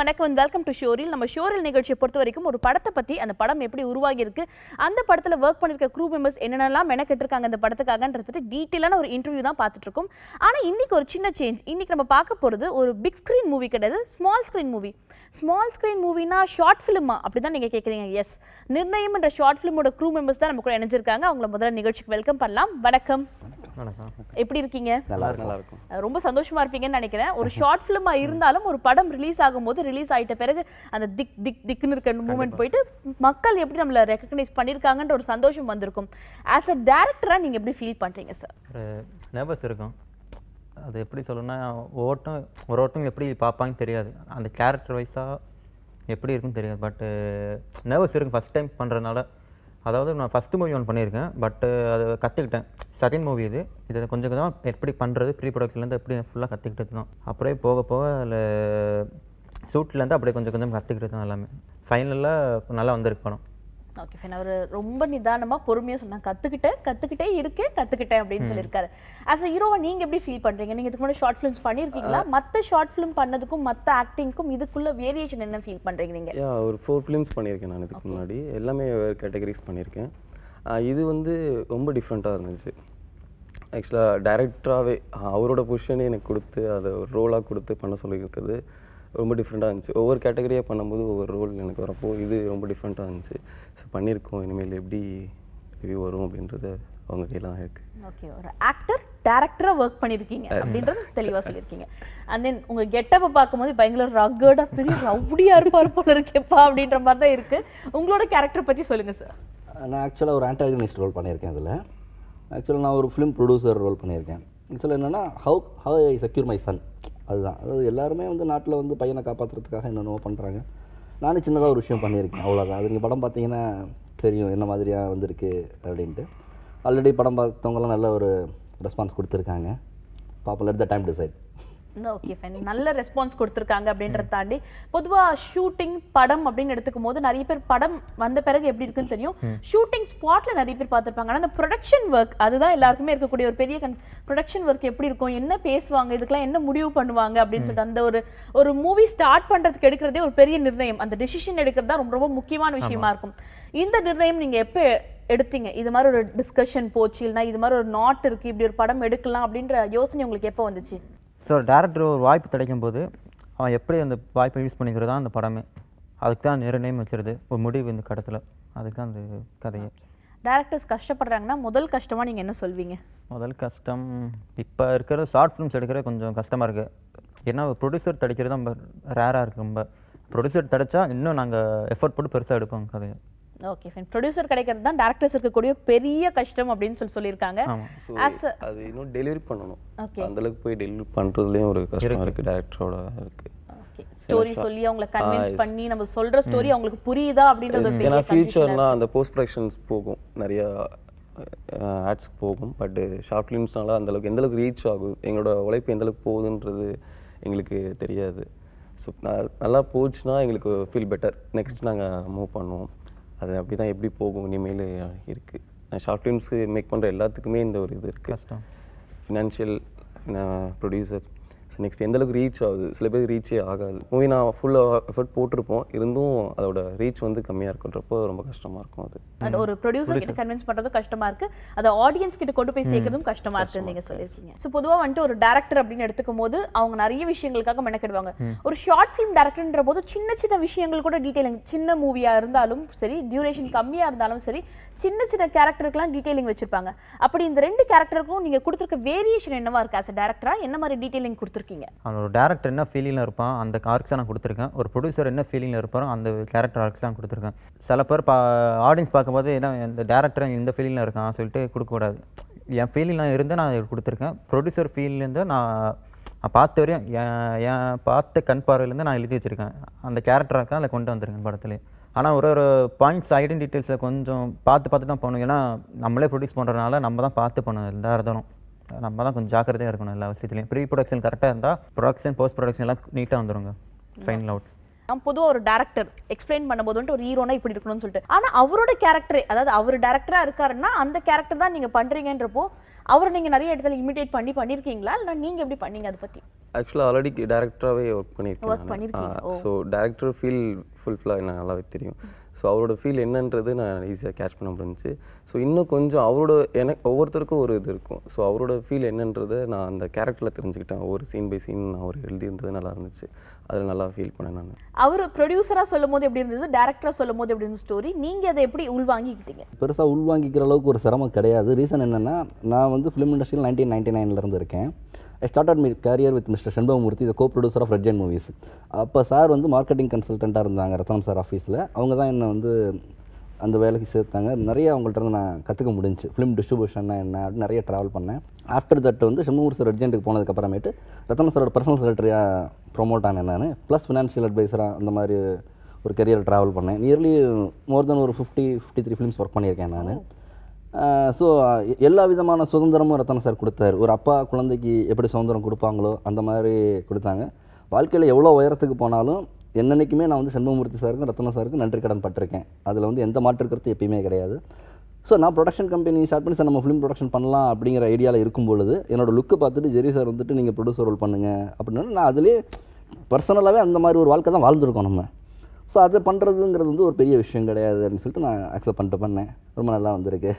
வணக்கம் and welcome to ஷோரில் நம்ம ஷோரில் நிகழ்ச்சியை பொறுத்த வரைக்கும் ஒரு படத்தை பற்றி அந்த படம் எப்படி உருவாகி இருக்கு அந்த படத்தில் ஒர்க் பண்ணிருக்க க்ரூ மெம்பர்ஸ் என்னென்னலாம் மெனக்கெட்டிருக்காங்க அந்த படத்துக்காகன்றத பற்றி டீட்டெயிலான ஒரு இன்டர்வியூ தான் பார்த்துட்டு இருக்கோம் ஆனால் இன்னைக்கு ஒரு சின்ன சேஞ்ச் இன்னைக்கு நம்ம பார்க்க போகிறது ஒரு பிக் ஸ்க்ரீன் மூவி கிடையாது small screen movie small screen மூவினா short ஃபிலிமா அப்படி தான் நீங்கள் கேட்குறீங்க எஸ் நிர்ணயம் என்ற ஷார்ட் ஃபிலிமோட க்ரூ மெம்பர்ஸ் தான் நம்ம கூட இணைஞ்சிருக்காங்க. அவங்கள முதல்ல நிகழ்ச்சிக்கு வெல்கம் பண்ணலாம். வணக்கம். வணக்கம். எப்படி இருக்கீங்க? நல்லா நல்லா இருக்கும் ரொம்ப சந்தோஷமா இருப்பீங்கன்னு நினைக்கிறேன். ஒரு ஷார்ட் ஃபிலிமா இருந்தாலும் ஒரு படம் ரிலீஸ் ஆகும்போது ரிலீஸ் ஆயிட்ட பிறகு அந்த திக் திக் திக்னு இருக்க மூமெண்ட் போயிட்டு மக்கள் எப்படி நம்மள ரெக்கக்னைஸ் பண்ணிருக்காங்கன்ற ஒரு சந்தோஷம் வந்திருக்கும். ஆஸ் அ டேரக்டரா நீங்க எப்படி ஃபீல் பண்றீங்க சார் நர்வஸ் இருக்கும். அது எப்படி சொல்லணும்னா ஒவ்வொருத்தம் ஒரு ஒருத்தவங்க எப்படி பார்ப்பாங்கன்னு தெரியாது. அந்த கேரக்டர் வைஸாக எப்படி இருக்குன்னு தெரியாது. பட்டு நர்வஸ் இருக்குது ஃபஸ்ட் டைம் பண்ணுறதுனால அதாவது நான் ஃபஸ்ட்டு மூவி ஒன்று பண்ணியிருக்கேன். பட்டு அதை கற்றுக்கிட்டேன் செகண்ட் மூவி இது. இதை கொஞ்சம் கொஞ்சமாக எப்படி பண்ணுறது ப்ரீ ப்ரொடக்ஷன்லேருந்து எப்படி ஃபுல்லாக கற்றுக்கிட்டது தான். அப்படியே போக போக அதில் ஷூட்லேருந்து அப்படியே கொஞ்சம் கொஞ்சம் கற்றுக்கிட்டது தான் எல்லாமே. ஃபைனலில் நல்லா வந்திருக்கு படம். ஓகே ஃபைன் அவர் ரொம்ப நிதானமா பொறுமையா சொன்னாங்க. கத்துக்கிட்டேன் கத்துக்கிட்டே இருக்கேன் கத்துக்கிட்டேன் அப்படின்னு சொல்லியிருக்காரு. ஆஸ் அ ஹீரோவா நீங்க எப்படி ஃபீல் பண்றீங்க? நீங்க இதுக்கு முன்னாடி ஷார்ட் ஃபிலிம்ஸ் பண்ணியிருக்கீங்களா? மத்த ஷார்ட் ஃபிலிம் பண்ணதுக்கும் மத்த ஆக்டிங்க்கும் இதுக்குள்ள வேரியேஷன் என்ன ஃபீல் பண்றீங்க நீங்க? யா ஒரு ஃபோர் ஃபிலிம்ஸ் பண்ணியிருக்கேன் நான் இதுக்கு முன்னாடி. எல்லாமே கேட்டகரிஸ் பண்ணியிருக்கேன். இது வந்து ரொம்ப டிஃப்ரெண்ட்டாக இருந்துச்சு. ஆக்சுவலாக டைரக்டராகவே அவரோட பொசிஷனே எனக்கு கொடுத்து அதை ஒரு ரோலாக கொடுத்து பண்ண சொல்லியிருக்கிறது ரொம்ப டிஃப்ரெண்ட்டாக இருந்துச்சு. ஒவ்வொரு கேட்டகரியாக பண்ணும்போது ஒவ்வொரு ரோல் எனக்கு வரப்போ இது ரொம்ப டிஃப்ரெண்ட்டாக இருந்துச்சு. ஸோ பண்ணியிருக்கோம். இனிமேல் எப்படி ரிவ்யூ வரும் அப்படின்றது அவங்க கையில் தான் இருக்குது ஓகே ஒரு ஆக்டர் டேரக்டரா ஒர்க் பண்ணிருக்கீங்க அப்படின்றது தெளிவா சொல்லியிருக்கீங்க. அண்ட் தென் உங்க கெட்டப்பை பார்க்கும்போது பயங்கர ரகடா பெரிய ரவுடியா இருப்பார் போல இருக்கேப்பா அப்படின்ற மாதிரி தான் இருக்கு. உங்களோட கேரக்டர் பத்தி சொல்லுங்க சார் நான் ஆக்சுவலாக ஒரு ஆன்டாகனிஸ்ட் ரோல் பண்ணியிருக்கேன் இதில். ஆக்சுவலாக நான் ஒரு ஃபிலிம் ப்ரொடியூசர் ரோல் பண்ணியிருக்கேன். ஆக்சுவலாக என்னென்னா how how I secure my son அதுதான். அதாவது எல்லாருமே வந்து நாட்டில் வந்து பையனை காப்பாற்றுறதுக்காக என்னென்னவோ பண்ணுறாங்க நானும் சின்னதாக ஒரு விஷயம் பண்ணியிருக்கேன் அவ்வளோதான் அது நீங்கள் படம் பார்த்தீங்கன்னா தெரியும் என்ன மாதிரியாக வந்திருக்கு அப்படின்ட்டு. ஆல்ரெடி படம் பார்த்தவங்கலாம் நல்ல ஒரு ரெஸ்பான்ஸ் கொடுத்துருக்காங்க. Popular the time decide okay fine நல்ல ரெஸ்பான்ஸ் கொடுத்துருக்காங்க அப்படின்றத தாண்டி பொதுவா ஷூட்டிங் படம் அப்படின்னு எடுத்துக்கும் போது நிறைய பேர் படம் வந்த பிறகு எப்படி இருக்குன்னு தெரியும். ஷூட்டிங் ஸ்பாட்ல நிறைய பேர் பார்த்திருப்பாங்க. ஆனா அந்த ப்ரொடக்ஷன் ஒர்க் அதுதான் எல்லாருக்குமே இருக்கக்கூடிய ஒரு பெரிய கன் ப்ரொடக்ஷன் ஒர்க் எப்படி இருக்கும் என்ன பேசுவாங்க இதுக்கெல்லாம் என்ன முடிவு பண்ணுவாங்க அப்படின்னு சொல்லிட்டு அந்த ஒரு ஒரு மூவி ஸ்டார்ட் பண்றதுக்கு எடுக்கிறதே ஒரு பெரிய நிர்ணயம். அந்த டிசிஷன் எடுக்கிறது தான் ரொம்ப ரொம்ப முக்கியமான விஷயமா இருக்கும். இந்த நிர்ணயம் நீங்க எப்போ எடுத்தீங்க? இது மாதிரி ஒரு டிஸ்கஷன் போச்சு இல்லைன்னா இது மாதிரி ஒரு நாட் இருக்கு இப்படி ஒரு படம் எடுக்கலாம் அப்படின்ற யோசனை உங்களுக்கு எப்போ வந்துச்சு? ஸோ டேரக்டர் ஒரு வாய்ப்பு கிடைக்கும் போது அவன் எப்படி அந்த வாய்ப்பை யூஸ் பண்ணிக்கிறது தான் அந்த படமே. அதுக்கு தான் நிர்ணயம் வச்சிருது. ஒரு முடிவு இந்த கடத்தில் அதுக்கு தான் அந்த கதையே. டேரக்டர்ஸ் கஷ்டப்படுறாங்கன்னா முதல் கஷ்டமா நீங்க என்ன சொல்வீங்க? முதல் கஷ்டம் இப்போ இருக்கிற ஷார்ட் ஃபிலிம்ஸ் எடுக்கிறது கொஞ்சம் கஷ்டமாக இருக்குது ஏன்னா ப்ரொடியூசர் தடிக்கிறது தான் ரேராக இருக்குது ரொம்ப. ப்ரொடியூசர் தடிச்சா இன்னும் நாங்கள் எஃபர்ட் போட்டு பெருசாக எடுப்போம் கதையை. ஓகே ஃபைன் ப்ரொடியூசர் கிடைக்கிறது தான் டேரக்டர்ஸ் இருக்கக்கூடிய பெரிய கஷ்டம் அப்படின்னு சொல்லி சொல்லியிருக்காங்க. அது இன்னும் டெலிவரி பண்ணணும். Okay. அந்த அளவுக்கு போய் டெலிவரி பண்ணுறதுலேயும் ஒரு கஷ்டம் இருக்குது டேரக்டரோட இருக்குது ஓகே ஸ்டோரி சொல்லி அவங்கள கன்வின்ஸ் பண்ணி நம்ம சொல்ற ஸ்டோரி அவங்களுக்கு புரியுதா அப்படின்றது ஏன்னா. ஃபியூச்சர்லாம் அந்த போஸ்ட் ப்ரொடக்ஷன்ஸ் போகும். நிறையா ஆட்ஸ்க்கு போகும். பட்டு ஷார்ட் ஃபிலிம்ஸ்னால அந்தளவுக்கு எந்தளவுக்கு ரீச் ஆகுது எங்களோட உழைப்பு எந்தளவுக்கு போகுதுன்றது எங்களுக்கு தெரியாது. ஸோ நல்லா போச்சுன்னா எங்களுக்கு ஃபீல் பெட்டர் நெக்ஸ்ட் நாங்கள் மூவ் பண்ணுவோம். அது அப்படி தான் எப்படி போகும் இனிமேல் இருக்குது நான் ஷார்ட் ஃபிலிம்ஸு மேக் பண்ணுற எல்லாத்துக்குமே இந்த ஒரு இது இருக்குது கஷ்டம். ஃபினான்ஷியல் ப்ரொடியூசர் நெக்ஸ்ட் எந்த அளவுக்கு ரீச் ஆகுது? சில பேர் ரீச்சே ஆகாது. மூவி நான் ஃபுல்லாக எஃபர்ட் போட்டிருப்போம். இருந்தும் அதோட ரீச் வந்து கம்மியாக இருக்குன்றப்போ ரொம்ப கஷ்டமாக இருக்கும் அது. And ஒரு ப்ரொடியூசர் கிட்ட கன்வின்ஸ் பண்றதும் கஷ்டமா இருக்கு. அதை ஆடியன்ஸ் கிட்ட கொண்டு போய் சேர்க்கறதும் கஷ்டமா இருக்கு நீங்க சொல்லியிருக்கீங்க. ஸோ பொதுவா வந்துட்டு ஒரு டேரக்டர் அப்படின்னு எடுத்துக்கும் போது அவங்க நிறைய விஷயங்களுக்காக மெனக்கிடுவாங்க. ஒரு ஷார்ட் ஃபிலிம் டேரக்டர்ன்ற போது சின்ன சின்ன விஷயங்கள் கூட டீடைலிங் சின்ன மூவியா இருந்தாலும் சரி டியூரேஷன் கம்மியா இருந்தாலும் சரி சின்ன சின்ன கேரக்டருக்குலாம் டீட்டெயிலிங் வச்சிருப்பாங்க. அப்படி இந்த ரெண்டு கேரக்டருக்கும் நீங்கள் கொடுத்துருக்க வேரியேஷன் என்னவா இருக்கு? ஆஸ் அ டேரக்டரா என்ன மாதிரி டீட்டெயிலிங் கொடுத்துருக்கீங்க? அவன் ஒரு டேரக்டர் என்ன ஃபீலிங்கில் இருப்பான் அந்த ஆர்க்ஸ் நான் கொடுத்துருக்கேன். ஒரு ப்ரொடியூசர் என்ன ஃபீலிங்கில் இருப்பாரோ அந்த கேரக்டர் ஆர்க்ஸ் தான் கொடுத்துருக்கேன். சில பேர் பா ஆடியன்ஸ் பார்க்கும்போது என்ன இந்த டேரக்டர் இந்த ஃபீலிங்கில் இருக்கான்? சொல்லிட்டு கொடுக்கக்கூடாது என் ஃபீலிங்லாம் இருந்து நான் கொடுத்துருக்கேன். ப்ரொடியூசர் ஃபீல்லேருந்து நான் நான் பார்த்த வரையும் என் என் பார்த்த கண் பார்வையிலேருந்து நான் எழுதி வச்சுருக்கேன். அந்த கேரக்டராக அதில் கொண்டு வந்திருக்கேன் படத்துலேயே ஆனால் ஒரு ஒரு பாயிண்ட்ஸ் ஐடன் டீட்டெயில்ஸை கொஞ்சம் பார்த்து பார்த்து தான் பண்ணணும் ஏன்னா நம்மளே ப்ரொடியூஸ் பண்ணுறதுனால நம்ம தான் பார்த்து பண்ணணும் எல்லா இருந்தாலும் நம்ம தான் கொஞ்சம் ஜாக்கிரதையாக இருக்கணும் எல்லா விஷயத்துலையும். ப்ரீ ப்ரொடக்ஷன் கரெக்டாக இருந்தால் ப்ரொடக்ஷன் போஸ்ட் ப்ரொடக்ஷன் எல்லாம் நீட்டாக வந்துருங்க. ஃபைனல் அவுட் நான் பொதுவாக ஒரு டேரக்டர் எக்ஸ்பிளைன் பண்ணும்போது வந்துட்டு ஒரு ஹீரோனா இப்படி இருக்கணும்னு சொல்லிட்டு. ஆனால் அவரோட கேரக்டர் அதாவது அவர் டேரக்டராக இருக்காருன்னா அந்த கேரக்டர் தான் நீங்கள் பண்ணுறீங்கன்றப்போ அவரை நீங்க நிறைய இடத்துல இமிடேட் பண்ணி பண்ணிருக்கீங்களா? இல்ல நீங்க எப்படி பண்ணீங்க அதை பத்தி? ஆக்சுவலாக ஆல்ரெடி டேரக்டராகவே ஒர்க் பண்ணியிருக்கேன் பண்ணிருக்கீங்க, ஸோ டேரக்டர் ஃபீல் ஃபுல்ஃபில்லாக எனக்கு நல்லாவே தெரியும். ஸோ அவரோட ஃபீல் என்னன்றது நான் ஈஸியாக கேட்ச் பண்ண முடிஞ்சுச்சு. ஸோ இன்னும் கொஞ்சம் அவரோட எனக்கு ஒவ்வொருத்தருக்கும் ஒரு இது இருக்கும். ஸோ அவரோட ஃபீல் என்னன்றதை நான் அந்த கேரக்டரில் தெரிஞ்சுக்கிட்டேன். ஒவ்வொரு சீன் பை சீன் அவர் எழுதியிருந்தது நல்லா இருந்துச்சு. அதில் நல்லா ஃபீல் பண்ணேன் நான். அவர் ப்ரொடியூசரா சொல்லும் போது எப்படி இருந்தது? டேரக்டரா சொல்லும் போது எப்படி இருந்த ஸ்டோரி நீங்க அதை எப்படி உள்வாங்கிக்கிட்டீங்க? பெருசாக உள்வாங்கிக்கிற அளவுக்கு ஒரு சிரமம் கிடையாது. ரீசன் என்னென்னா நான் வந்து ஃபிலிம் இண்டஸ்ட்ரியில் நைன்டீன் நைன்டி நைன்லேருந்து இருக்கேன். I started my career with mister Shenbagamoorthy the co producer of red giant movies அப்போ சார் வந்து மார்க்கெட்டிங் கன்சல்டண்ட்டாக இருந்தாங்க ரத்தனம் சார் ஆஃபீஸில் அவங்க தான் என்னை வந்து அந்த வேலைக்கு சேர்த்தாங்க. நிறைய அவங்கள்ட்ட இருந்து நான் கற்றுக்க முடிஞ்சு ஃபிலிம் டிஸ்ட்ரிபியூஷன்னா என்ன அப்படின்னு நிறைய ட்ராவல் பண்ணேன். ஆஃப்டர் தட் வந்து செம்மூர் சார் அர்ஜென்ட்டுக்கு போனதுக்கப்புறமேட்டு ரத்தன சாரோட பர்சனல் செக்ரட்டரியாக ப்ரொமோட் ஆனேன் நான். ப்ளஸ் ஃபினான்ஷியல் அட்வைஸராக அந்த மாதிரி ஒரு கெரியர் ட்ராவல் பண்ணேன். நியர்லி மோர் தென் ஒரு fifty fifty three films work பண்ணியிருக்கேன் நான். ஸோ எல்லா விதமான சுதந்திரமும் ரத்தன சார் கொடுத்தாரு. ஒரு அப்பா குழந்தைக்கு எப்படி சுதந்திரம் கொடுப்பாங்களோ அந்த மாதிரி கொடுத்தாங்க. வாழ்க்கையில் எவ்வளோ உயரத்துக்கு போனாலும் என்னன்னைக்குமே நான் வந்து செண்பகமூர்த்தி சாருக்கும் ரத்னா சாருக்கும் நன்றி கடன் பட்டிருக்கேன். அதில் வந்து எந்த மாற்று கருத்து எப்பயுமே கிடையாது. ஸோ நான் ப்ரொடக்ஷன் கம்பெனி ஸ்டார்ட் பண்ணி சார் நம்ம ஃபிலிம் ப்ரொடக்ஷன் பண்ணலாம் அப்படிங்கிற ஐடியாவில் இருக்கும் பொழுது லுக்கு பார்த்துட்டு ஜெரி சார் வந்துட்டு நீங்கள் ப்ரொடியூசர் ரோல் பண்ணுங்கள் அப்படின்னு நான் அதிலே பர்சனலாகவே அந்த மாதிரி ஒரு வாழ்க்கை தான் வாழ்ந்துருக்கோம் நம்ம. ஸோ அதை பண்ணுறதுங்கிறது வந்து ஒரு பெரிய விஷயம் கிடையாது அப்படின்னு சொல்லிட்டு நான் அக்செப்ட் பண்ணிட்டு பண்ணேன். ரொம்ப நல்லா வந்திருக்கு.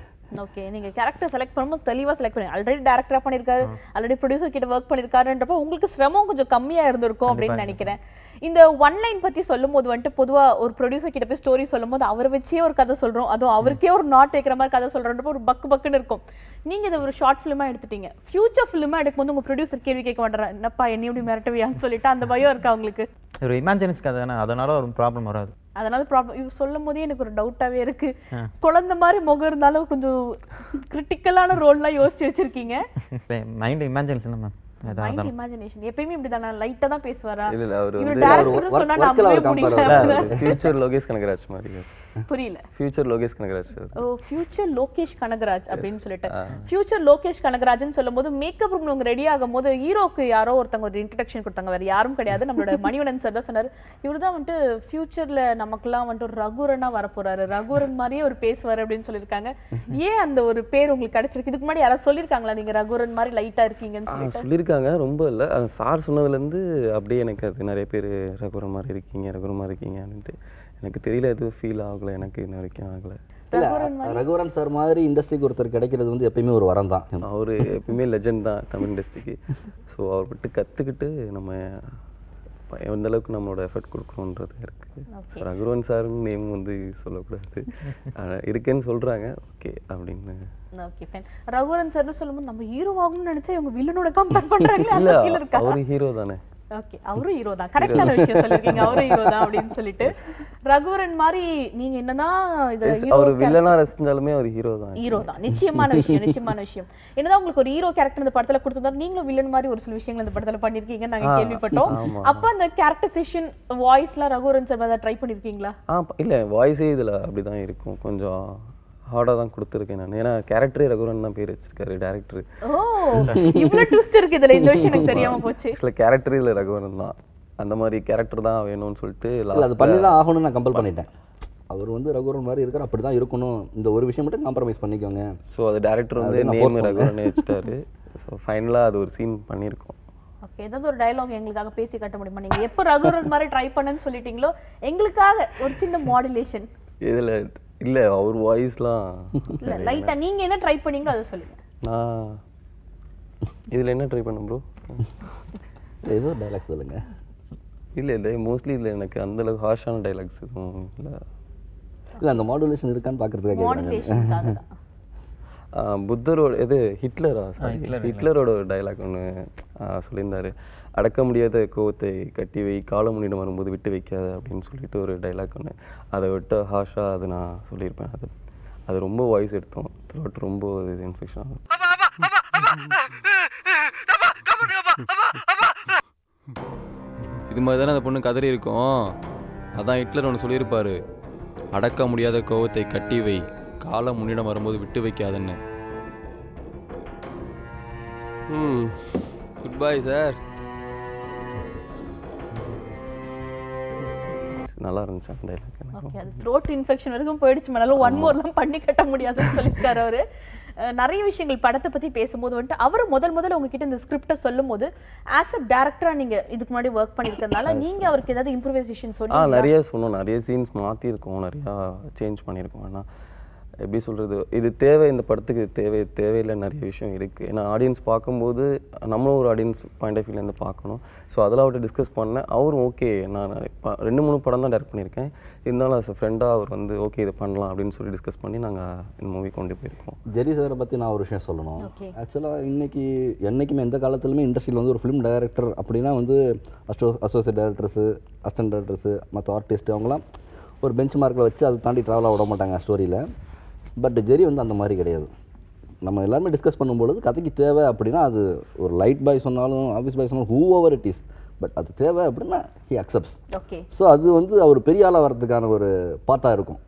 ஓகே நீங்க கேரக்டர் செலக்ட் பண்ணும்போது தெளிவா செலக்ட் பண்ணி ஆல்ரெடி டேரக்டரா பண்ணிருக்காரு ஆல்ரெடி ப்ரொடியூசர் கிட்ட ஒர்க் பண்ணிருக்காருன்றப்ப உங்களுக்கு சிரமம் கொஞ்சம் கம்மியா இருந்திருக்கும் அப்படின்னு நினைக்கிறேன். இந்த ஒன் லைன் பத்தி சொல்லும்போது வந்துட்டு பொதுவா ஒரு ப்ரொடியூசர் கிட்ட போய் ஸ்டோரி சொல்லும்போது அவரை வச்சே ஒரு கதை சொல்றோம். அதுவும் அவருக்கே ஒரு நாட் வைக்கிற மாதிரி கதை சொல்றோன்றப்ப ஒரு பக்கு பக்குன்னு இருக்கும். நீங்க இதை ஒரு ஷார்ட் ஃபிலிமா எடுத்துட்டீங்க. ஃபியூச்சர் ஃபிலிமா எடுக்கும்போது உங்க ப்ரொடியூசர் கேள்வி கேட்க மாட்டேறான் என்னப்பா என்ன எப்படி மிரட்டுவியான்னு சொல்லிட்டு அந்த பயம் இருக்கா உங்களுக்கு? ஒரு இமேஜினஸ் கதை தானே அதனால ஒரு ப்ராப்ளம் வராது. அதனால ப்ராப்ளம் இவர் சொல்லும் போதே எனக்கு ஒரு டவுட்டாவே இருக்கு. குழந்தை மாதிரி முகம் இருந்தாலும் கொஞ்சம் கிரிட்டிக்கலான ரோல்லாம் யோசிச்சு வச்சிருக்கீங்க? Mind imagination ma'am mind imagination எப்பயுமே இப்படிதானா? லைட்டா தான் பேசுவாரா? இல்ல, அவரு சொன்னா work ல நம்பவே அவர் compare முடியல. ஃபியூச்சர் லோகேஷ் கனகராஜ் மாதிரி. புரியல. ஃபியூச்சர் லோகேஷ் கனகராஜ் ஓ ஃபியூச்சர் லோகேஷ் கனகராஜ் அப்படின்னு சொல்லிட்டு. ஃபியூச்சர் லோகேஷ் கனகராஜ்னு சொல்லும்போது மேக்கப் ரூம் அவங்க ரெடி ஆகும்போது ஹீரோக்கு யாரோ ஒருத்தவங்க ஒரு இன்ட்ரடக்ஷன் கொடுத்தாங்க. வேற யாரும் கிடையாது. நம்மளோட மணிவண்ணன் சார் தான் சொன்னாரு. இவர் தான் வந்துட்டு ஃபியூச்சர்ல நமக்கெல்லாம் வந்துட்டு ஒரு ரகுரனா வரப்போறாரு. ரகுரன் மாதிரியே ஒரு பேசுவாரு அப்படின்னு சொல்லியிருக்காங்க. ஏன் அந்த ஒரு பேர் உங்களுக்கு கிடைச்சிருக்கு? இதுக்கு முன்னாடி யாராவது சொல்லியிருக்காங்களா? நீங்க ரகுரன் மாதிரி லைட்டா இருக்கீங்கன்னு ஆ, சொல்லிட்டு. சொல்லியிருக்காங்க. ரொம்ப இல்லை. சார் சொன்னதுலேருந்து அப்படியே எனக்கு அது நிறைய பேர் ரகுரம் மாதிரி இருக்கீங்க ரகுரம் மாதிரி இருக்கீங்க அப்படின்ட்டு. எனக்கு தெரியல எதுவும் ஃபீல் ஆகலை எனக்கு இன்ன வரைக்கும் ஆகலை. இல்லை ரகுவரன் சார் மாதிரி இண்டஸ்ட்ரிக்கு ஒருத்தர் கிடைக்கிறது வந்து எப்பயுமே ஒரு வரம் தான். அவர் எப்பயுமே லெஜெண்ட் தான் தமிழ் இண்டஸ்ட்ரிக்கு ஸோ அவர் விட்டு கற்றுக்கிட்டு நம்ம எந்த அளவுக்கு நம்மளோட எஃபர்ட் கொடுக்குறோன்றது இருக்குது ரகுவரன் சார்னு நேம் வந்து சொல்லக்கூடாது. ஆனா, இருக்கேன்னு சொல்கிறாங்க ஓகே அப்படின்னு. ஓகே ஃபைன் ரகுவரன் சார்னு சொல்லும்போது நம்ம ஹீரோ ஆகணும்னு நினைச்சா இவங்க வில்லனோட கம்பேர் பண்றாங்க இல்லை அவர் ஹீரோ தானே. ஓகே அவரும் ஹீரோ தான். கரெக்டான விஷயம் சொல்லிருக்கீங்க. அவரும் ஹீரோ தான் அப்படின்னு சொல்லிட்டு. ரகுவரன் மாதிரி நீங்க என்னதான் இது அவர் வில்லனாக ரசிச்சாலுமே அவர் ஹீரோ தான். ஹீரோ தான். நிச்சயமான விஷயம் நிச்சயமான விஷயம். என்னதான் உங்களுக்கு ஒரு ஹீரோ கேரக்டர் இந்த படத்துல கொடுத்திருந்தாலும் நீங்களும் வில்லன் மாதிரி ஒரு சில விஷயங்கள் இந்த படத்துல பண்ணிருக்கீங்கன்னு நாங்க கேள்விப்பட்டோம். அப்ப அந்த கேரக்டரைசேஷன் வாய்ஸ்லாம் ரகுவரன் சார் ட்ரை பண்ணிருக்கீங்களா? இல்ல வாய்ஸே இதில் அப்படி தான் இருக்கும். கொஞ்சம் ஹார்டாக தான் கொடுத்துருக்கேன் நான். ஏன்னா கேரக்டரே ரகுரன் தான் பேர் வச்சிருக்காரு டேரக்டர் ஓ இவ்வளவு ட்விஸ்ட் இருக்கு இதுல. இந்த விஷயம் எனக்கு தெரியாம போச்சு. ஆக்சுவலாக கேரக்டரே இல்லை ரகுவரன் தான். அந்த மாதிரி கேரக்டர் தான் வேணும்னு சொல்லிட்டு இல்லை அது பண்ணி தான் ஆகணும்னு நான் கம்பல் பண்ணிட்டேன். அவர் வந்து ரகுவரன் மாதிரி இருக்கார் அப்படி தான் இருக்கணும். இந்த ஒரு விஷயம் மட்டும் காம்ப்ரமைஸ் பண்ணிக்கோங்க. ஸோ அது டேரக்டர் வந்து நேம் ரகுவரனே வச்சுட்டாரு. ஸோ ஃபைனலாக அது ஒரு சீன் பண்ணியிருக்கோம். ஓகே ஏதாவது ஒரு டயலாக் எங்களுக்காக பேசி காட்ட முடியுமா நீங்க? எப்போ ரகுவரன் மாதிரி ட்ரை பண்ணேன்னு சொல்லிட்டீங்களோ எங்களுக்காக ஒரு சின்ன மாடுலேஷன் இதில் இல்லை அவர் வாய்ஸ்லாம் இல்ல லைட்டா நீங்க என்ன ட்ரை பண்ணீங்களோ அதை சொல்லுங்க. நான் இதில் என்ன ட்ரை பண்ண ப்ரோ இல்லை ஏதோ டைலாக் சொல்லுங்கள் இல்லை இல்லை மோஸ்ட்லி இதில் எனக்கு அந்தளவுக்கு ஹார்ஷான டைலாக்ஸ் எதுவும் இல்லை. இல்லை அந்த மாடுலேஷன் இருக்கான்னு பார்க்கறதுக்காக புத்தரோட இது ஹிட்லரா? சாரி ஹிட்லரோட ஒரு டைலாக் ஒன்று சொல்லியிருந்தாரு. அடக்க முடியாத கோவத்தை கட்டி வை காலம் முன்னிடம் வரும்போது விட்டு வைக்காத அப்படின்னு சொல்லிட்டு ஒரு டைலாக் ஒன்று அதை விட்டு ஹாஷா அது நான் சொல்லியிருப்பேன். அது அது ரொம்ப வாய்ஸ் எடுத்தோம். த்ரோட் ரொம்ப இது இன்ஃபெக்ஷன் ஆகும் இது மாதிரி தானே அந்த பொண்ணு கதறி இருக்கும். அதான் ஹிட்லர் ஒன்று சொல்லியிருப்பாரு. அடக்க முடியாத கோவத்தை கட்டி வை காலம் முன்னிடம் வரும்போது விட்டு வைக்காதன்னு. ம் குட் பை சார் நல்லா இருந்துச்சு அந்த ஓகே அது த்ரோட் இன்ஃபெக்ஷன் வரைக்கும் போயிடுச்சு. மேனாலும் ஒன் மோர்லாம் பண்ணி கட்ட முடியாதுன்னு சொல்லியிருக்காரு அவரு. நிறைய விஷயங்கள் படத்தை பத்தி பேசும்போது வந்துட்டு அவர் முதல் முதல்ல உங்ககிட்ட இந்த ஸ்கிரிப்டை சொல்லும்போது ஆஸ் அ டேரக்டரா நீங்க இதுக்கு முன்னாடி ஒர்க் பண்ணிருக்கிறதுனால நீங்க அவருக்கு ஏதாவது இம்ப்ரூவைசேஷன் ஆ சொல்லி நிறைய சொன்னோம். நிறைய சீன்ஸ் மாற்றிருக்கோம் நிறையா சேஞ்ச் பண்ணியிருக்கோம். ஆனால் எப்படி சொல்கிறது இது தேவை இந்த படத்துக்கு இது தேவை தேவையில்லை நிறைய விஷயம் இருக்குது ஏன்னா ஆடியன்ஸ் பார்க்கும்போது நம்மளும் ஒரு ஆடியன்ஸ் பாயிண்ட் ஆஃப் வியூலேருந்து பார்க்கணும். ஸோ அதெல்லாம் அவர்கிட்ட டிஸ்கஸ் பண்ணேன். அவரும் ஓகே நான் ரெண்டு மூணு படம் தான் டேரக்ட் பண்ணியிருக்கேன். இருந்தாலும் a ஃப்ரெண்டாக அவர் வந்து ஓகே இது பண்ணலாம் அப்படின்னு சொல்லி டிஸ்கஸ் பண்ணி நாங்கள் இந்த மூவி கொண்டு போயிருக்கோம். ஜெரி சாரை பற்றி நான் ஒரு விஷயம் சொல்லணும். ஆக்சுவலாக இன்னைக்கு என்றைக்குமே எந்த காலத்துலையுமே இண்டஸ்ட்ரியில் வந்து ஒரு ஃபிலிம் டைரக்டர் அப்படின்னா வந்து அஸ்டோ அசோசியேட் டைரக்டர்ஸு அசிஸ்டன்ட் டைரக்டர்ஸு மற்ற ஆர்டிஸ்ட் அவங்களாம் ஒரு பெஞ்ச் மார்க்கில் வச்சு அதை தாண்டி ட்ராவலாக விட மாட்டாங்க ஸ்டோரியில் பட் ஜெரி வந்து அந்த மாதிரி கிடையாது. நம்ம எல்லாருமே டிஸ்கஸ் பண்ணும்பொழுது கதைக்கு தேவை அப்படின்னா அது ஒரு லைட் பாய் சொன்னாலும் ஆஃபீஸ் பாய் சொன்னாலும் whoever it is but அது தேவை அப்படின்னா ஹி அக்செப்ட்ஸ் ஓகே ஸோ அது வந்து அவர் பெரிய ஆளாக வர்றதுக்கான ஒரு பாட்டாக இருக்கும்.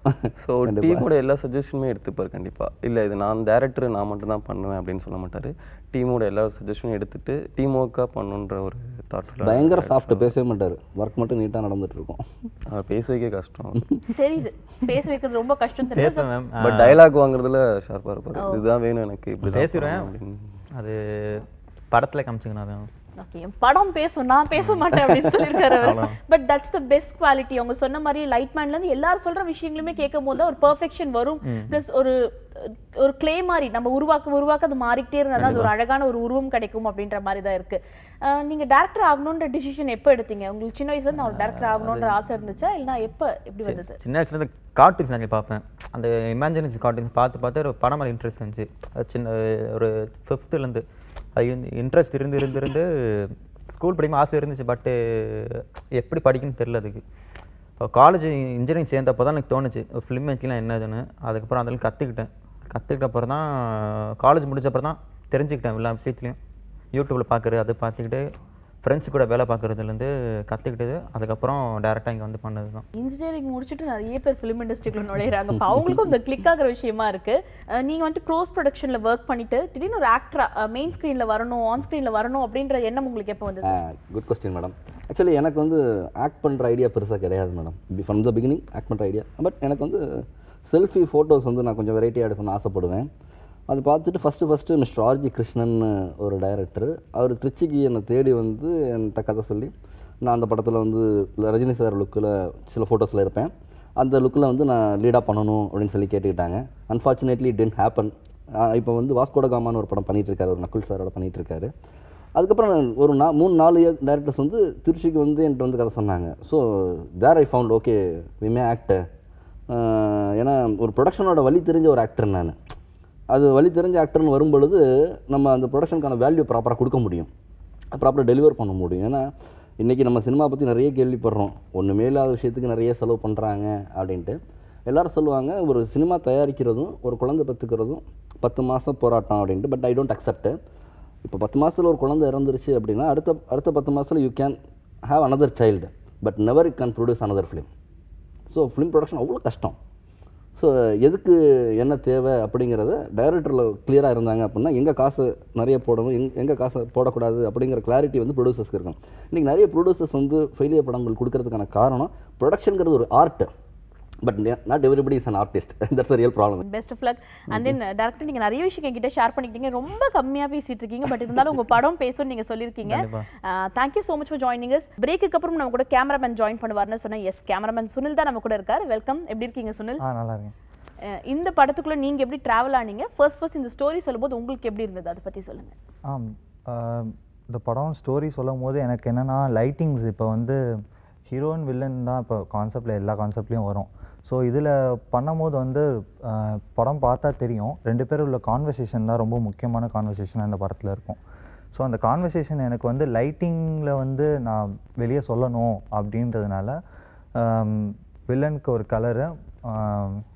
ஸோ டீமோட எல்லா சஜஷனுமே எடுத்துப்பார் கண்டிப்பாக இல்லை இது நான் டேரக்டர் நான் மட்டும் தான் பண்ணுவேன் அப்படின்னு சொல்ல மாட்டார். டீமோட எல்லா சஜஷனும் எடுத்துட்டு டீம் ஒர்க்காக பண்ணுன்ற ஒரு தாட்டில் பயங்கர சாஃப்ட் பேசவே மாட்டார். ஒர்க் மட்டும் நீட்டாக நடந்துட்டு இருக்கும் அவர் பேசுறதுக்கே கஷ்டம். தெரியுது பேச வைக்கிறது ரொம்ப கஷ்டம் தெரியுது பேசுவேன் மேம் பட் டயலாக் வாங்குறதுல ஷார்ப்பாக இருப்பார். இதுதான் வேணும் எனக்கு இப்படி பேசிடுவேன். அப்படின்னு. அது படத்தில் காமிச்சிங்கண்ணா ஓகே படம் பேசும் நான் பேச மாட்டேன் அப்படின்னு சொல்லியிருக்காரு but that's the best quality அவங்க சொன்ன மாதிரி லைட் மேன்ல இருந்து எல்லாரும் சொல்ற விஷயங்களுமே கேட்கும் போது ஒரு பெர்ஃபெக்ஷன் வரும். ப்ளஸ் ஒரு ஒரு க்ளே மாதிரி நம்ம உருவாக்க உருவாக்க அது மாறிக்கிட்டே இருந்தால் அது ஒரு அழகான ஒரு உருவம் கிடைக்கும் அப்படின்ற மாதிரி தான் இருக்கு. நீங்க டேரக்டர் ஆகணுன்ற டிசிஷன் எப்போ எடுத்தீங்க? உங்களுக்கு சின்ன வயசுல நான் டேரக்டர் ஆகணுன்ற ஆசை இருந்துச்சா? இல்லைன்னா எப்போ எப்படி வந்தது? சின்ன வயசுலேருந்து கார்ட்டூன்ஸ் நிறைய பார்ப்பேன். அந்த இமேஜினஸ் கார்ட்டூன்ஸ் பார்த்து பார்த்து ஒரு படம் மேலே இன்ட்ரெஸ்ட் இருந்துச்சு. சின்ன ஒரு ஃபிஃப்த்துலேருந்து அது இன்ட்ரெஸ்ட் இருந்து இருந்து இருந்து ஸ்கூல் படிக்கும் ஆசை இருந்துச்சு பட்டு எப்படி படிக்கணும்னு தெரில அதுக்கு. காலேஜ் இன்ஜினியரிங் சேர்ந்தப்போ தான் எனக்கு தோணுச்சு. ஃபிலிம் மேக்கிங்லாம் என்னதுன்னு அதுக்கப்புறம் அதில் கற்றுக்கிட்டேன் கற்றுக்கிட்ட அப்புறம் தான் காலேஜ் முடிச்சப்பறம் தான் தெரிஞ்சுக்கிட்டேன் எல்லா விஷயத்துலையும். யூடியூப்பில் பார்க்குறது அதை பார்த்துக்கிட்டு ஃப்ரெண்ட்ஸ் கூட வேலை பார்க்குறதுலேருந்து கற்றுக்கிட்டது அதுக்கப்புறம் டேரெக்டாக இங்கே வந்து பண்ணது தான் இன்ஜினியரிங் முடிச்சுட்டு நிறைய பேர் ஃபிலிம் இண்டஸ்ட்ரிக்குள்ள நுழையிறாங்க. அப்ப அவங்களுக்கும் இந்த கிளிக் ஆகுற விஷயமா இருக்கு. அஹ் நீங்க வந்துட்டு க்ரோஸ் ப்ரொடக்ஷன்ல ஒர்க் பண்ணிட்டு திடீர்னு ஒரு ஆக்டரா மெயின் ஸ்க்ரீன்ல வரணும் ஆன் ஸ்க்ரீன்ல வரணும் அப்படின்ற எண்ணம் உங்களுக்கு எப்போ வந்தது? குட் கொஸ்டின் மேடம் ஆக்சுவலி எனக்கு வந்து ஆக்ட் பண்ணுற ஐடியா பெருசாக கிடையாது madam from the beginning act பண்ணுற ஐடியா பட் எனக்கு வந்து செல்ஃபி ஃபோட்டோஸ் வந்து நான் கொஞ்சம் வெரைட்டியாக எடுக்கணும்னு ஆசைப்படுவேன். அது பார்த்துட்டு first first mister RG Krishnan ஒரு டைரக்டர் அவர் திருச்சிக்கு என்னை தேடி வந்து என்கிட்ட கதை சொல்லி நான் அந்த படத்தில் வந்து ரஜினி சார் லுக்கில் சில ஃபோட்டோஸில் இருப்பேன். அந்த லுக்கில் வந்து நான் லீடாக பண்ணணும் அப்படின்னு சொல்லி கேட்டுக்கிட்டாங்க. அன்ஃபார்ச்சுனேட்லி டென்ட் ஹேப்பன் இப்போ வந்து வாஸ்கோட காமான்னு ஒரு படம் பண்ணிகிட்ருக்காரு ஒரு நக்குல் சாரோட பண்ணிகிட்ருக்காரு அதுக்கப்புறம் நான் ஒரு நா மூணு நாலு டேரக்டர்ஸ் வந்து திருச்சிக்கு வந்து என்கிட்ட வந்து கதை சொன்னாங்க. So there I found okay விமே actor ஏன்னா ஒரு ப்ரொடக்ஷனோட வழி தெரிஞ்ச ஒரு ஆக்டர் நான். அது வழி தெரிஞ்ச ஆக்டர்னு வரும்பொழுது நம்ம அந்த ப்ரொடக்ஷனுக்கான வேல்யூ ப்ராப்பராக கொடுக்க முடியும். ப்ராப்பராக டெலிவர் பண்ண முடியும். ஏன்னா இன்றைக்கி நம்ம சினிமா பற்றி நிறைய கேள்விப்படுறோம். ஒன்றுமே இல்லாத விஷயத்துக்கு நிறைய செலவு பண்ணுறாங்க அப்படின்ட்டு. எல்லோரும் சொல்லுவாங்க ஒரு சினிமா தயாரிக்கிறதும் ஒரு குழந்தை பெற்றுக்கிறதும் பத்து மாதம் போராட்டம் அப்படின்ட்டு. பட் ஐ டோன்ட் அக்செப்ட் இப்போ பத்து மாதத்தில் ஒரு குழந்தை இறந்துருச்சு அப்படின்னா அடுத்த அடுத்த பத்து மாதத்தில் you can have another child but never it can produce another film so film production அவ்வளோ கஷ்டம். ஸோ எதுக்கு என்ன தேவை அப்படிங்கிறத டைரக்டரில் கிளியராக இருந்தாங்க அப்படின்னா எங்கே காசு நிறைய போடணும் எங் எங்கே காசை போடக்கூடாது அப்படிங்கிற கிளாரிட்டி வந்து ப்ரொடியூசர்ஸ்க்கு இருக்கும் இன்றைக்கி நிறைய ப்ரொடியூசர்ஸ் வந்து ஃபெயிலியர் படங்கள் கொடுக்கறதுக்கான காரணம் ப்ரொடக்ஷனுங்கிறது ஒரு art but not everybody is an artist that's a real problem best of luck and then director நீங்க நிறைய விஷயம் என்கிட்ட ஷேர் பண்ணிக்கிட்டீங்க. ரொம்ப கம்மியா பேசிட்டு இருக்கீங்க பட் இருந்தாலும் உங்க படம் பேசும்னு நீங்க சொல்லியிருக்கீங்க. Thank you so much for joining us பிரேக்குக்கு அப்புறம் நம்ம கூட கேமராமேன் ஜாயின் பண்ணுவார்னு சொன்னேன் எஸ் கேமராமேன் சுனில் தான் நம்ம கூட இருக்காரு. வெல்கம் எப்படி இருக்கீங்க சுனில் நல்லா இருக்கேன். இந்த படத்துக்குள்ள நீங்க எப்படி டிராவல் ஆனீங்க? ஃபர்ஸ்ட் ஃபர்ஸ்ட் இந்த ஸ்டோரி சொல்லும்போது உங்களுக்கு எப்படி இருந்தது? அதை பத்தி சொல்லுங்க. ஆம் இந்த படம் ஸ்டோரி சொல்லும் போது எனக்கு என்னென்னா லைட்டிங்ஸ் இப்போ வந்து ஹீரோயின் வில்லன் தான் இப்போ கான்செப்டில் எல்லா கான்செப்ட்லேயும் வரும். ஸோ இதில் பண்ணும்போது வந்து படம் பார்த்தா தெரியும். ரெண்டு பேரும் உள்ள கான்வர்சேஷன் தான் ரொம்ப முக்கியமான கான்வர்சேஷன் அந்த படத்தில் இருக்கும். ஸோ அந்த கான்வர்சேஷன் எனக்கு வந்து லைட்டிங்கில் வந்து நான் வெளியே சொல்லணும் அப்படின்றதுனால வில்லனுக்கு ஒரு கலரு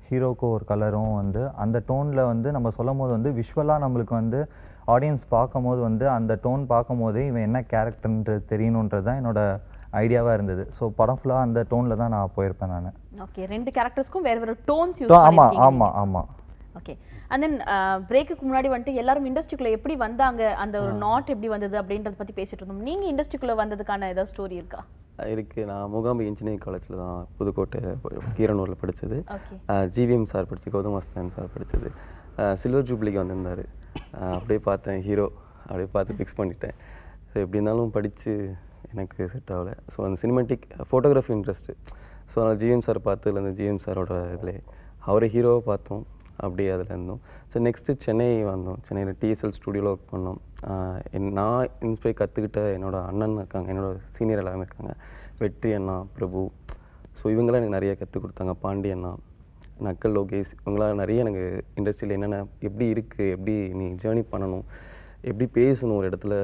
ஹீரோக்கு ஒரு கலரும் வந்து அந்த டோனில் வந்து நம்ம சொல்லும் போது வந்து விஷுவலாக நம்மளுக்கு வந்து ஆடியன்ஸ் பார்க்கும்போது வந்து அந்த டோன் பார்க்கும்போதே இவன் என்ன கேரக்டர்ன்றது தெரியணுன்றது தான் என்னோட ஐடியாவாக இருந்தது. ஸோ படம் ஃபுல்லாக அந்த டோனில் தான் நான் போயிருப்பேன் நான். ஓகே ரெண்டு கேரக்டர்ஸ்க்கும் வேற வேற டோன்ஸ் யூஸ் ஆமாம் ஆமாம் ஆமாம் ஓகே அண்ட் தென் பிரேக்குக்கு முன்னாடி வந்துட்டு எல்லாரும் இண்டஸ்ட்ரிக்குள்ள எப்படி வந்தாங்க? அந்த ஒரு நாட் எப்படி வந்தது? அப்படின்றத பத்தி பேசிட்டு இருந்தோம். நீங்க இண்டஸ்ட்ரிக்குள்ள வந்ததுக்கான ஏதாவது ஸ்டோரி இருக்கா? இருக்கு. நான் முகாம்பி இன்ஜினியரிங் காலேஜில் தான் புதுக்கோட்டை கீரனூரில் படித்தது ஜிவிஎம் சார் படிச்சு கௌதம் வாஸ்தன் சார் படித்தது சில்வர் ஜூப்ளிக்கு வந்திருந்தார். அப்படியே பார்த்தேன் ஹீரோ அப்படியே பார்த்து ஃபிக்ஸ் பண்ணிட்டேன். ஸோ எப்படி இருந்தாலும் படித்து எனக்கு செட் ஆகலை. ஸோ அந்த சினிமேட்டிக் ஃபோட்டோகிராஃபி இன்ட்ரெஸ்ட்டு ஸோ அதனால் ஜிஎம் சார் பார்த்ததுலேருந்து ஜிஎம் சாரோட இதில் அவரை ஹீரோவை பார்த்தோம். அப்படியே அதில் இருந்தோம். ஸோ நெக்ஸ்ட்டு சென்னை வந்தோம். சென்னையில் டிஎஸ்எல் ஸ்டுடியோவில் ஒர்க் பண்ணோம். என் நான் இன்ஸ்பைர் கற்றுக்கிட்ட என்னோட அண்ணன் இருக்காங்க என்னோட சீனியர் எல்லாமே இருக்காங்க. வெற்றி அண்ணா பிரபு. ஸோ இவங்களாம் எனக்கு நிறைய கற்றுக் கொடுத்தாங்க. பாண்டி அண்ணா நக்கல் லோகேஷ் இவங்களாம் நிறைய எனக்கு இண்டஸ்ட்ரியில் என்னென்ன எப்படி இருக்குது எப்படி நீ ஜேர்னி பண்ணணும் எப்படி பேசணும் ஒரு இடத்துல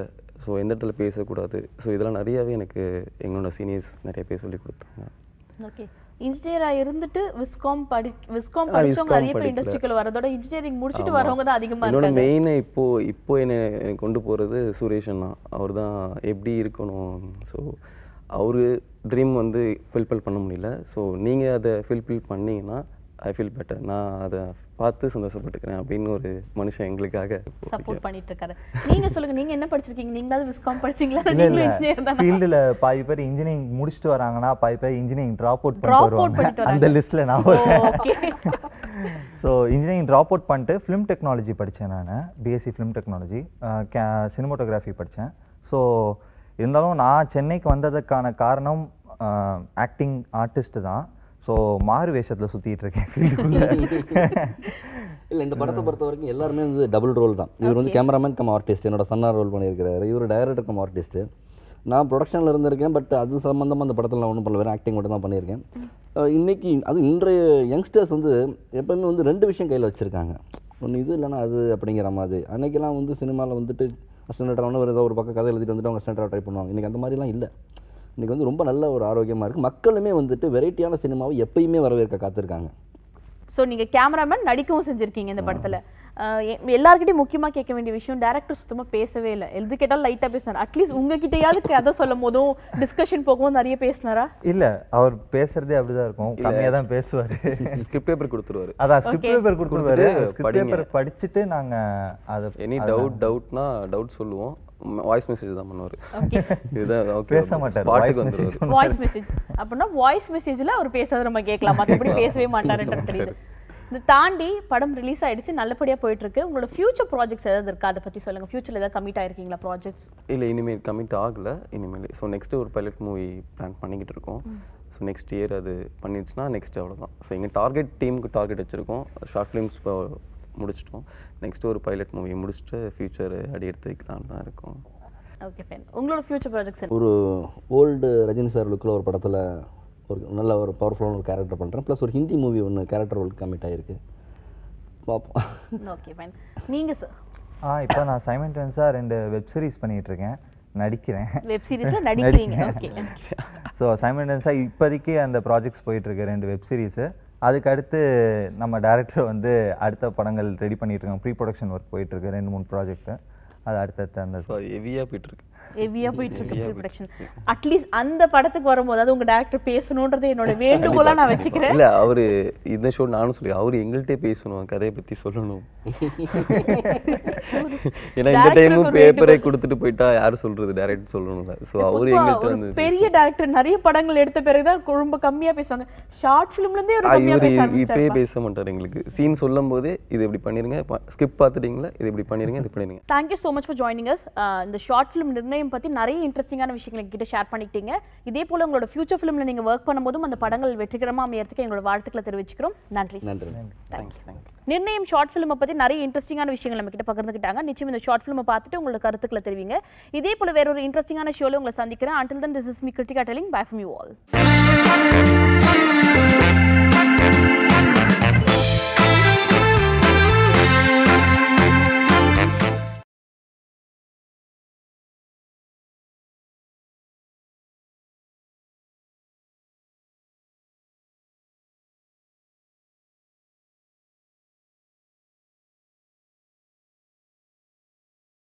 ஸோ எந்த இடத்துல பேசக்கூடாது? ஸோ இதெல்லாம் நிறையாவே எனக்கு எங்களோட சீனியர்ஸ் நிறைய பேர் சொல்லி கொடுத்தாங்க. ஓகே இன்ஜினியரா இருந்துட்டு விஸ்காம் படி விஸ்காம் படிச்சவங்க நிறைய பேர். இண்டஸ்ட்ரிக்குள்ள வரதோட இன்ஜினியரிங் முடிச்சுட்டு. வரவங்க தான் அதிகமா என்னோட மெயின் இப்போ இப்போ என்னை என்னை கொண்டு போகிறது சுரேஷ் அண்ணா. அவர் தான் எப்படி இருக்கணும்? ஸோ அவரு ட்ரீம் வந்து ஃபில்ஃபில் பண்ண முடியல. ஸோ நீங்கள் அதை ஃபில்ஃபில் பண்ணீங்கன்னா ஐ ஃபீல் பெட்டர் நான் அதை பார்த்து சந்தோஷப்பட்டுக்கிறேன் அப்படின்னு ஒரு மனுஷன் எங்களுக்காக சப்போர்ட் பண்ணிட்டு இருக்காரு. நீங்க சொல்லுங்க நீங்க என்ன படிச்சிருக்கீங்க? நீங்களாவது விஸ்காம் படிச்சீங்களா? நீங்களும் இன்ஜினியர் தானே? ஃபீல்டில் பாதி பேர் இன்ஜினியரிங் முடிச்சுட்டு வராங்கன்னா பாதி பேர் இன்ஜினியரிங் ட்ராப் அவுட் பண்ணிட்டு வருவாங்க. அந்த. லிஸ்ட்டில் நான் okay so engineering drop out பண்ணிட்டு ஃபிலிம் டெக்னாலஜி படித்தேன் நான். பிஎஸ்சி ஃபிலிம் டெக்னாலஜி கே சினிமோட்டோகிராஃபி படித்தேன் ஸோ இருந்தாலும் நான் சென்னைக்கு வந்ததுக்கான காரணம் ஆக்டிங் ஆர்டிஸ்ட் தான். ஸோ மாறு வேஷத்தில் சுற்றிட்டு இருக்கேன் ஃபீல்டுக்குள்ளே இல்லை இந்த படத்தை பொறுத்த வரைக்கும் எல்லாருமே வந்து டபுள் ரோல் தான். இவர் வந்து கேமராமேன் கம் ஆர்டிஸ்ட் என்னோட சன்னா ரோல் பண்ணியிருக்கிறாரு. இவர் டைரக்டர் கம் ஆர்டிஸ்ட் நான் ப்ரொடக்ஷனில் இருந்திருக்கேன் பட் அது சம்மந்தமாக அந்த படத்தில் நான் ஒன்றும் பண்ணல. வெறும் ஆக்டிங் மட்டும் தான் பண்ணியிருக்கேன். அஹ் இன்னைக்கு அது இன்றைய யங்ஸ்டர்ஸ் வந்து எப்பவுமே வந்து ரெண்டு விஷயம் கையில் வச்சுருக்காங்க. ஒன்று இது இல்லைன்னா அது அப்படிங்கிற மாதிரி. அன்னைக்கெல்லாம் வந்து சினிமாவில் வந்துட்டு அஸ்டன்டர் ஒன்று ஏதோ ஒரு பக்கம் கதை எழுதிட்டு வந்துட்டு அவங்க அஸ்டன்டராக ட்ரை பண்ணுவாங்க. இன்றைக்கி அந்த மாதிரிலாம் இல்லை. இன்றைக்கி வந்து ரொம்ப நல்ல ஒரு ஆரோக்கியமாக இருக்குது மக்களுமே வந்துட்டு வெரைட்டியான சினிமாவை எப்பயுமே வரவேற்க காத்திருக்காங்க. ஸோ நீங்க கேமராமேன் நடிக்கவும் செஞ்சிருக்கீங்க இந்த படத்துல. அஹ் எ- எல்லார்கிட்டயும் முக்கியமா கேட்க வேண்டிய விஷயம் டேரக்டர் சுத்தமா பேசவே இல்லை. எது கேட்டாலும் லைட்டா பேசினார். அட்லீஸ்ட் உங்ககிட்டயாவது கதை சொல்லும் போதும் டிஸ்கஷன் போகும்போது நிறைய பேசினாரா? இல்லை அவர் பேசுறதே அப்படிதான் இருக்கும். கம்மியாக தான் பேசுவார். ஸ்கிரிப்ட் பேப்பர் கொடுத்துருவாரு. அதான் ஸ்கிரிப்ட் பேப்பர் கொடுத்துருவாரு. ஸ்கிரிப்ட். பேப்பர் படிச்சுட்டு நாங்கள் அதை எனி டவுட் டவுட்னா டவுட் சொல்லுவோம். வாய்ஸ் மெசேஜ் தான் பண்ணுவார். ஓகே இதுதான் பேச மாட்டார் வாய்ஸ் மெசேஜ் வாய்ஸ் மெசேஜ் அப்படின்னா வாய்ஸ் மெசேஜ்ல அவர் பேசுறத நம்ம கேட்கலாம். மற்றபடி பேசவே மாட்டாருன்றது தெரியுது. இது தாண்டி படம் ரிலீஸ் ஆயிடுச்சு நல்லபடியா போயிட்டு இருக்கு உங்களோட ஃபியூச்சர் ப்ராஜெக்ட்ஸ் ஏதாவது இருக்கா? அதை பத்தி சொல்லுங்க. ஃபியூச்சர்ல ஏதாவது கமிட் ஆயிருக்கீங்களா ப்ராஜெக்ட்ஸ் இல்லை இனிமேல் கமிட் ஆகல. இனிமேல் ஸோ நெக்ஸ்ட்டு ஒரு பைலட் மூவி பிளான் பண்ணிக்கிட்டு இருக்கோம். ஸோ நெக்ஸ்ட் இயர் அது பண்ணிடுச்சுன்னா நெக்ஸ்ட் அவ்வளோதான் ஸோ எங்கள் டார்கெட் டீமுக்கு டார்கெட் வச்சுருக்கோம். ஷார்ட் ஃபிலிம்ஸ் முடிச்சிட்டோம். நெக்ஸ்ட் ஒரு பைலட் மூவி முடிச்சுட்டு ஃபியூச்சர் அடி எடுத்து வைக்கலான்னு தான் இருக்கோம். ஓகே ஃபைன் உங்களோட ஃபியூச்சர் ப்ராஜெக்ட்ஸ் ஒரு ஓல்டு ரஜினி சார் லுக்கில் ஒரு படத்தில் ஒரு நல்ல ஒரு பவர்ஃபுல்லான ஒரு கேரக்டர் பண்ணுறேன் ப்ளஸ் ஒரு ஹிந்தி மூவி ஒன்று கேரக்டர் ரோல் கமிட் ஆகிருக்கு பார்ப்போம் ஓகே ஃபைன் நீங்க சார் ஆ இப்போ நான் சைமன்டன்ஸாக ரெண்டு வெப் சீரிஸ் பண்ணிட்டு இருக்கேன். நடிக்கிறேன். வெப் சீரிஸ்ல நடிக்கிறீங்க. ஓகே ஸோ சைமன்டன்ஸாக இப்போதைக்கு அந்த ப்ராஜெக்ட்ஸ் போயிட்டுருக்கு ரெண்டு வெப் சீரிஸு அதுக்கடுத்து நம்ம டேரக்டர் வந்து அடுத்த படங்கள் ரெடி பண்ணிட்டு இருக்காங்க. ப்ரீ ப்ரொடக்ஷன் ஒர்க் போயிட்டுருக்கு ரெண்டு மூணு ப்ராஜெக்ட்டு அது அடுத்தடுத்து அந்த ஸோ ஹெவியாக போயிட்டுருக்கு ஹெவியா போயிட்டு இருக்கு ப்ரீ ப்ரொடக்ஷன் அட்லீஸ்ட் அந்த படத்துக்கு வரும்போது அது உங்க டேரக்டர் பேசணுன்றது என்னோட வேண்டுகோளா நான் வச்சுக்கிறேன். இல்லை அவர் இந்த ஷோ நானும் சொல்லி அவர் எங்கள்கிட்டே பேசணும் கதையை பற்றி சொல்லணும். ஏன்னா இந்த டைமும் பேப்பரை. கொடுத்துட்டு போயிட்டா யார் சொல்றது டேரக்ட் சொல்லணும்ல. ஸோ அவர் எங்கள்கிட்ட வந்து பெரிய டேரக்டர் நிறைய படங்கள் எடுத்த பிறகுதான் ரொம்ப கம்மியா பேசுவாங்க. ஷார்ட் ஃபிலிம்ல இருந்தே ஒரு ஆ, கம்மியா இவரு பேச இப்பயே பேச மாட்டார் எங்களுக்கு. சீன் சொல்லும் போதே இது இப்படி பண்ணிருங்க ஸ்கிப் பார்த்துட்டீங்களா இது இப்படி பண்ணிருங்க இது பண்ணிருங்க. Thank you so much for joining us இந்த ஷார்ட் ஃபிலிம் நிர்ணயம் பத்தி நிறைய இன்ட்ரெஸ்டிங்கான விஷயங்களை எங்ககிட்ட ஷேர் பண்ணிக்கிட்டீங்க. இதே போல உங்களோட ஃபியூச்சர் ஃபிலிம்ல நீங்க ஒர்க் பண்ணும்போதும் அந்த படங்கள் வெற்றிகரமா அமையறதுக்கு எங்களோட வாழ்த்துக்களை தெரிவிச்சுக்கிறோம். நன்றி. நன்றி. தேங்க்யூ நிர்ணயம் ஷார்ட் ஃபிலிமை பற்றி நிறைய இன்ட்ரெஸ்டிங்கான விஷயங்கள் நம்ம கிட்ட பகிர்ந்துக்கிட்டாங்க. நிச்சயம் இந்த ஷார்ட் ஃபிலிமை பார்த்துட்டு உங்களோட கருத்துக்களை தெரிவிங்க. இதே போல வேற ஒரு இன்ட்ரெஸ்டிங்கான ஷோல உங்களை சந்திக்கிறேன். Until then this is me Krithika telling bye from you all.